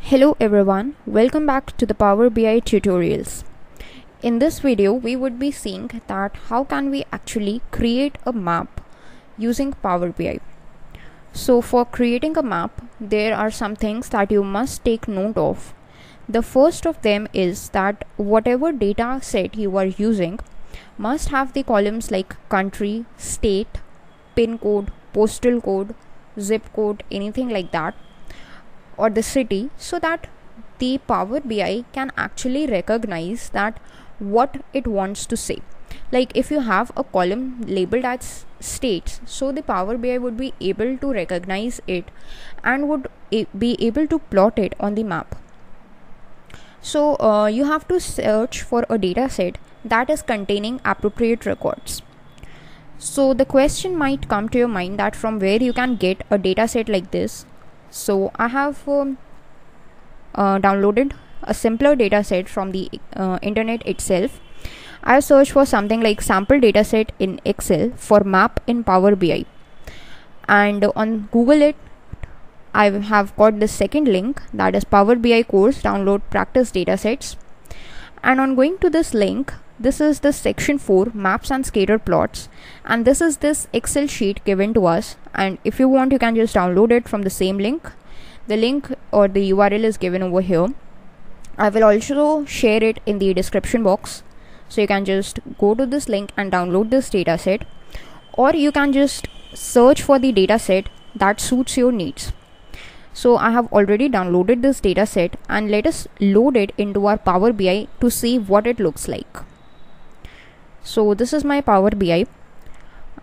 Hello everyone, welcome back to the Power BI tutorials. In this video, we would be seeing that how can we actually create a map using Power BI. So for creating a map, there are some things that you must take note of. The first of them is that whatever data set you are using must have the columns like country, state, pin code, postal code, zip code, anything like that or the city so that the Power BI can actually recognize that what it wants to say. Like if you have a column labeled as states, so the Power BI would be able to recognize it and would be able to plot it on the map. So uh, you have to search for a data set that is containing appropriate records. So the question might come to your mind that from where you can get a data set like this so I have um, uh, downloaded a simpler data set from the uh, internet itself. I searched for something like sample dataset in Excel for map in Power BI and on Google it I have got the second link that is Power BI course download practice datasets and on going to this link this is the section 4 maps and scatter plots. And this is this excel sheet given to us. And if you want you can just download it from the same link. The link or the url is given over here. I will also share it in the description box. So you can just go to this link and download this dataset. Or you can just search for the dataset that suits your needs. So I have already downloaded this dataset and let us load it into our Power BI to see what it looks like so this is my power bi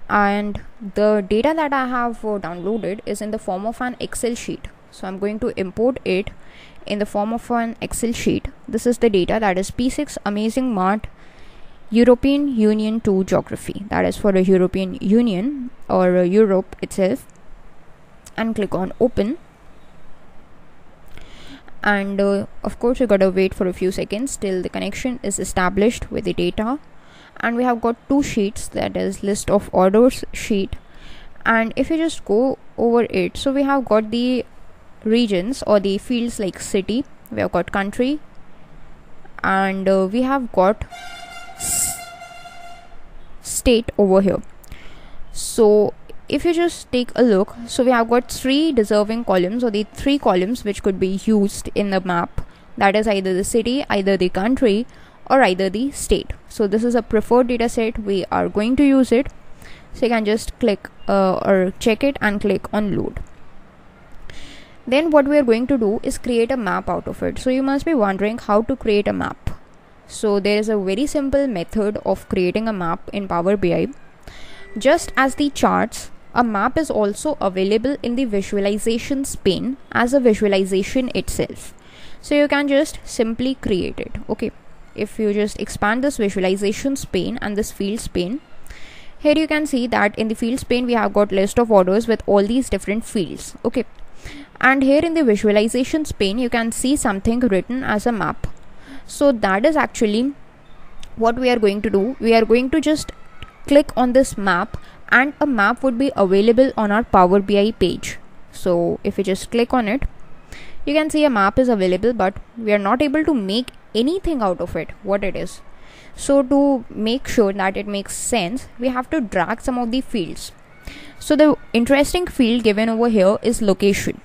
and the data that i have uh, downloaded is in the form of an excel sheet. So i'm going to import it in the form of an excel sheet. This is the data that is p6 amazing mart european union 2 geography. That is for the european union or uh, europe itself. And click on open. And uh, of course you gotta wait for a few seconds till the connection is established with the data and we have got two sheets that is list of orders sheet. And if you just go over it so we have got the regions or the fields like city we have got country and uh, we have got state over here. So if you just take a look so we have got three deserving columns or the three columns which could be used in the map. That is either the city either the country or either the state. So this is a preferred data set. We are going to use it. So you can just click uh, or check it and click on load. Then what we are going to do is create a map out of it. So you must be wondering how to create a map. So there is a very simple method of creating a map in power bi just as the charts a map is also available in the visualizations pane as a visualization itself. So you can just simply create it. Okay if you just expand this visualizations pane and this fields pane here you can see that in the fields pane we have got list of orders with all these different fields. Okay. And here in the visualizations pane you can see something written as a map. So that is actually what we are going to do. We are going to just click on this map and a map would be available on our power bi page. So if you just click on it you can see a map is available but we are not able to make anything out of it what it is. So to make sure that it makes sense we have to drag some of the fields. So the interesting field given over here is location.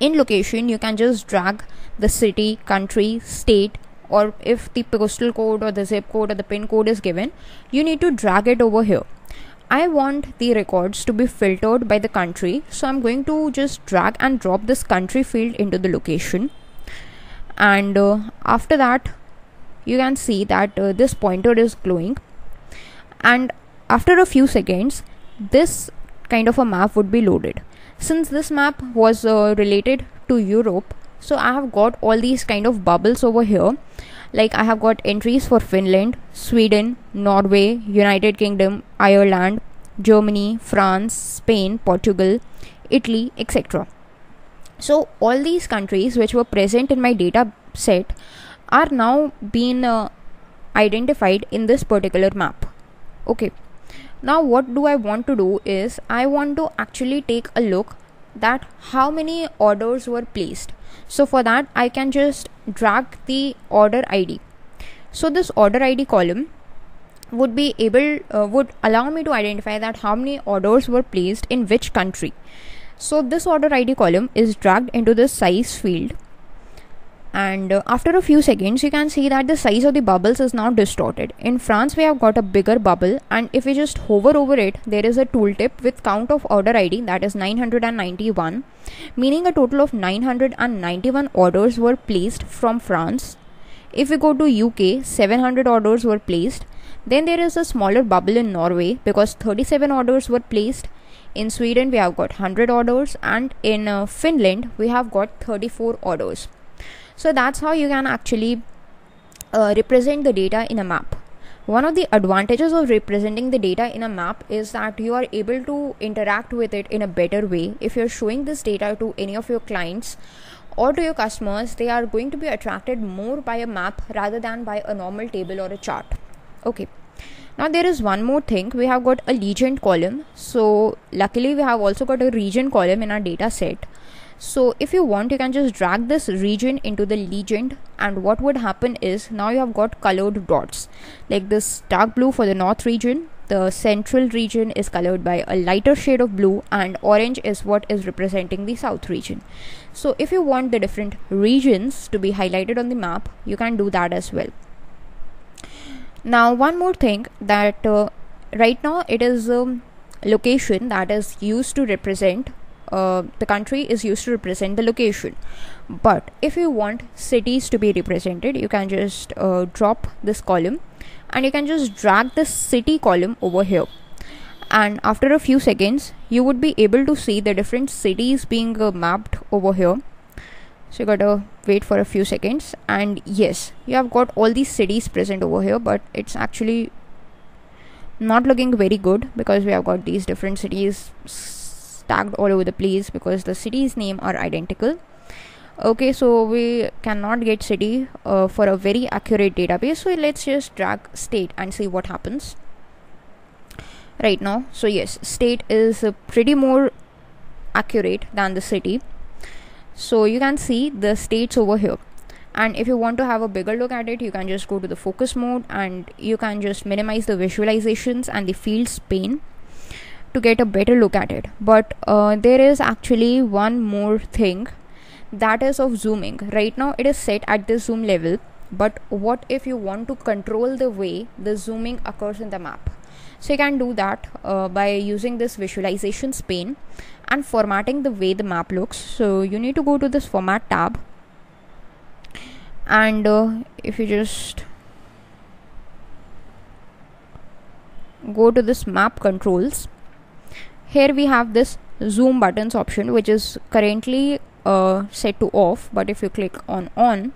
In location you can just drag the city country state or if the postal code or the zip code or the pin code is given you need to drag it over here. I want the records to be filtered by the country so I'm going to just drag and drop this country field into the location and uh, after that you can see that uh, this pointer is glowing. And after a few seconds this kind of a map would be loaded. Since this map was uh, related to Europe so I have got all these kind of bubbles over here. Like I have got entries for Finland, Sweden, Norway, United Kingdom, Ireland, Germany, France, Spain, Portugal, Italy, etc. So all these countries which were present in my data set are now being uh, identified in this particular map. Okay. Now what do I want to do is I want to actually take a look that how many orders were placed so for that i can just drag the order id so this order id column would be able uh, would allow me to identify that how many orders were placed in which country so this order id column is dragged into the size field. And uh, after a few seconds you can see that the size of the bubbles is now distorted. In france we have got a bigger bubble and if we just hover over it there is a tooltip with count of order id that is 991 meaning a total of 991 orders were placed from france. If we go to uk 700 orders were placed. Then there is a smaller bubble in Norway because 37 orders were placed. In Sweden, we have got 100 orders, and in uh, Finland, we have got 34 orders. So that's how you can actually uh, represent the data in a map. One of the advantages of representing the data in a map is that you are able to interact with it in a better way. If you're showing this data to any of your clients or to your customers, they are going to be attracted more by a map rather than by a normal table or a chart okay now there is one more thing. We have got a legend column. So luckily we have also got a region column in our data set. So if you want you can just drag this region into the legend and what would happen is now you have got colored dots. Like this dark blue for the north region the central region is colored by a lighter shade of blue and orange is what is representing the south region. So if you want the different regions to be highlighted on the map you can do that as well now one more thing that uh, right now it is a um, location that is used to represent uh, the country is used to represent the location. But if you want cities to be represented you can just uh, drop this column and you can just drag the city column over here. And after a few seconds you would be able to see the different cities being uh, mapped over here so you gotta wait for a few seconds. And yes you have got all these cities present over here but it's actually not looking very good because we have got these different cities stacked all over the place because the cities name are identical. Okay so we cannot get city uh, for a very accurate database. So let's just drag state and see what happens. Right now so yes state is uh, pretty more accurate than the city so you can see the states over here. And if you want to have a bigger look at it you can just go to the focus mode and you can just minimize the visualizations and the fields pane to get a better look at it. But uh, there is actually one more thing that is of zooming. Right now it is set at the zoom level. But what if you want to control the way the zooming occurs in the map? So you can do that uh, by using this visualizations pane and formatting the way the map looks. So you need to go to this format tab. And uh, if you just go to this map controls here we have this zoom buttons option which is currently uh, set to off. But if you click on on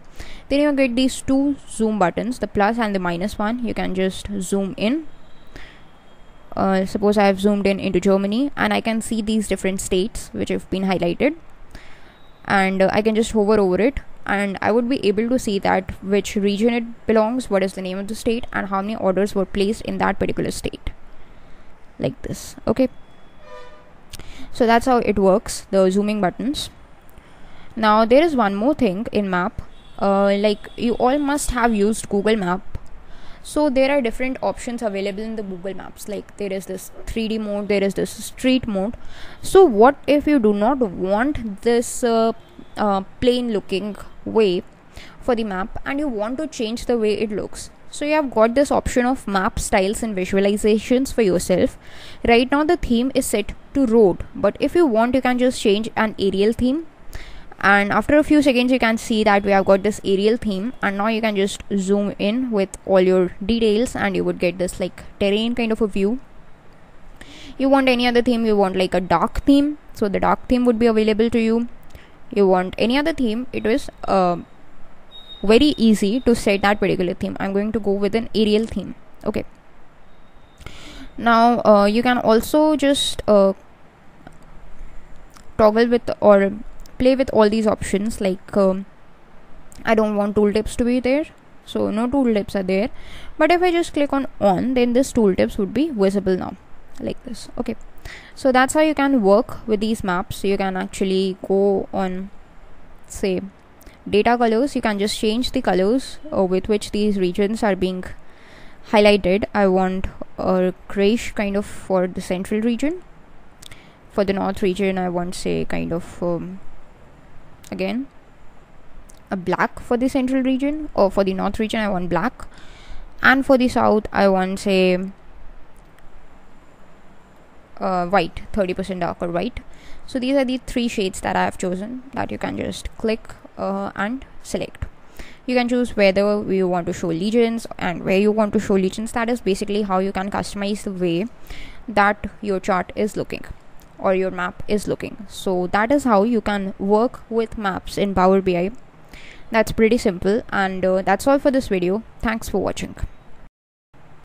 then you get these two zoom buttons the plus and the minus one. You can just zoom in uh, suppose I have zoomed in into Germany and I can see these different states which have been highlighted. And uh, I can just hover over it and I would be able to see that which region it belongs, what is the name of the state and how many orders were placed in that particular state. Like this okay? So that's how it works the zooming buttons. Now there is one more thing in map. Uh, like you all must have used google map so there are different options available in the google maps. Like there is this 3d mode there is this street mode. So what if you do not want this uh, uh, plain looking way for the map and you want to change the way it looks? So you have got this option of map styles and visualizations for yourself. Right now the theme is set to road. But if you want you can just change an aerial theme and after a few seconds you can see that we have got this aerial theme. And now you can just zoom in with all your details and you would get this like terrain kind of a view. You want any other theme? You want like a dark theme? So the dark theme would be available to you. You want any other theme? It is uh, very easy to set that particular theme. I'm going to go with an aerial theme. Okay. Now uh, you can also just uh, toggle with or play with all these options like um, I don't want tooltips to be there so no tooltips are there. But if I just click on on then this tooltips would be visible now like this okay. So that's how you can work with these maps. You can actually go on say data colors. You can just change the colors uh, with which these regions are being highlighted. I want a grayish kind of for the central region. For the north region I want say kind of um, again a black for the central region or for the north region I want black. And for the south I want say uh, white 30% darker white. So these are the three shades that I have chosen that you can just click uh, and select. You can choose whether you want to show legends and where you want to show legends that is basically how you can customize the way that your chart is looking or your map is looking. So that is how you can work with maps in power bi that's pretty simple and uh, that's all for this video. Thanks for watching